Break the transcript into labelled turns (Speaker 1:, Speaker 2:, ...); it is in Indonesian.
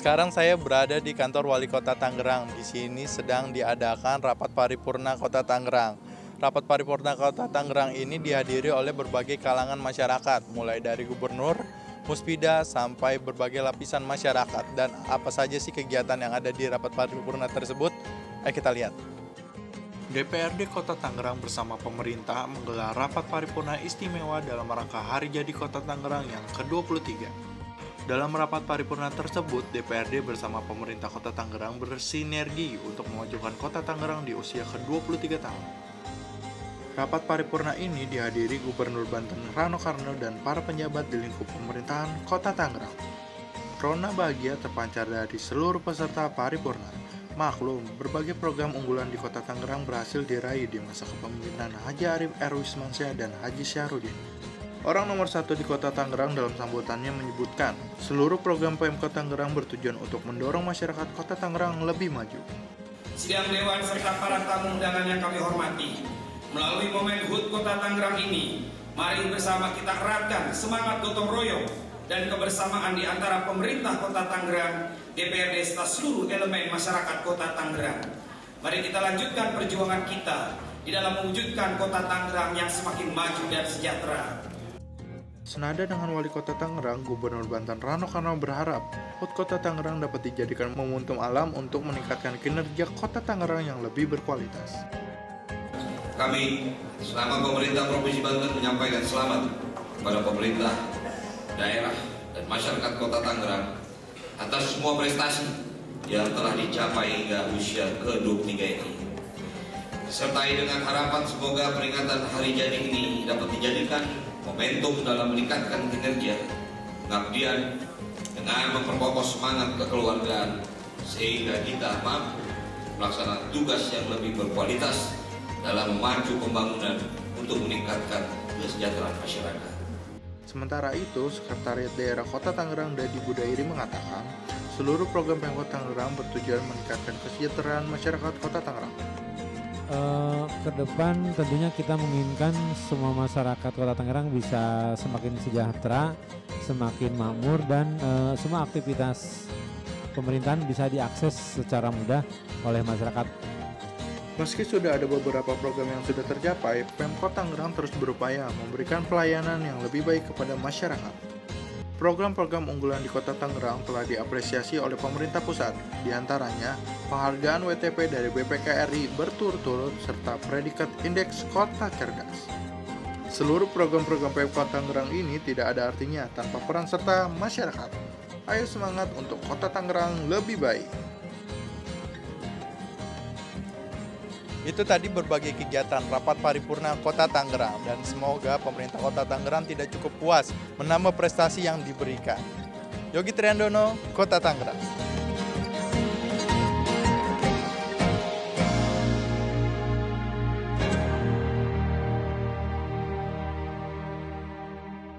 Speaker 1: Sekarang saya berada di kantor Wali Kota Tangerang. Di sini sedang diadakan rapat paripurna Kota Tangerang. Rapat paripurna Kota Tangerang ini dihadiri oleh berbagai kalangan masyarakat, mulai dari gubernur, muspida, sampai berbagai lapisan masyarakat. Dan apa saja sih kegiatan yang ada di rapat paripurna tersebut? Ayo kita lihat. DPRD Kota Tangerang bersama pemerintah menggelar rapat paripurna istimewa dalam rangka Hari Jadi Kota Tangerang yang ke-23. Dalam rapat paripurna tersebut, DPRD bersama pemerintah Kota Tangerang bersinergi untuk memajukan Kota Tangerang di usia ke-23 tahun. Rapat paripurna ini dihadiri Gubernur Banten Rano Karno dan para penjabat di lingkup pemerintahan Kota Tangerang. Rona bahagia terpancar dari seluruh peserta paripurna. Maklum, berbagai program unggulan di Kota Tangerang berhasil diraih di masa kepemimpinan Haji Arif Erwismansyah dan Haji Syahrudin. Orang nomor satu di kota Tangerang dalam sambutannya menyebutkan, seluruh program PMK Tangerang bertujuan untuk mendorong masyarakat kota Tangerang lebih maju.
Speaker 2: Sidang Dewan serta para tamu undangan yang kami hormati, melalui momen HUT Kota Tangerang ini, mari bersama kita eratkan semangat gotong royong dan kebersamaan di antara pemerintah Kota Tangerang, DPRD serta seluruh elemen masyarakat Kota Tangerang. Mari kita lanjutkan perjuangan kita di dalam mewujudkan Kota Tangerang yang semakin maju dan sejahtera.
Speaker 1: Senada dengan Wali Kota Tangerang, Gubernur Banten Rano Karno berharap HUT Kota Tangerang dapat dijadikan momentum alam untuk meningkatkan kinerja Kota Tangerang yang lebih berkualitas.
Speaker 3: Kami selama pemerintah Provinsi Banten menyampaikan selamat kepada pemerintah, daerah, dan masyarakat Kota Tangerang atas semua prestasi yang telah dicapai hingga usia ke-23 ini. Sertai dengan harapan semoga peringatan hari jadi ini dapat dijadikan momentum dalam meningkatkan kinerja pengabdian dengan memperkokoh semangat kekeluargaan sehingga kita mampu melaksanakan tugas yang lebih berkualitas dalam memacu pembangunan untuk meningkatkan kesejahteraan masyarakat.
Speaker 1: Sementara itu, Sekretariat Daerah Kota Tangerang Dadi Budairi mengatakan, seluruh program Pemkot Tangerang bertujuan meningkatkan kesejahteraan masyarakat Kota Tangerang
Speaker 4: uh, ke depan tentunya kita menginginkan semua masyarakat Kota Tangerang bisa semakin sejahtera, semakin makmur dan uh, semua aktivitas pemerintahan bisa diakses secara mudah oleh masyarakat.
Speaker 1: Meski sudah ada beberapa program yang sudah tercapai, Pemkot Tangerang terus berupaya memberikan pelayanan yang lebih baik kepada masyarakat. Program-program unggulan di Kota Tangerang telah diapresiasi oleh pemerintah pusat, di antaranya penghargaan WTP dari BPKRI berturut-turut serta predikat indeks kota cerdas. Seluruh program-program Pemkot Tangerang ini tidak ada artinya tanpa peran serta masyarakat. Ayo semangat untuk Kota Tangerang lebih baik. Itu tadi berbagai kegiatan rapat paripurna Kota Tangerang dan semoga pemerintah Kota Tangerang tidak cukup puas menambah prestasi yang diberikan. Yogi Triandono, Kota Tangerang.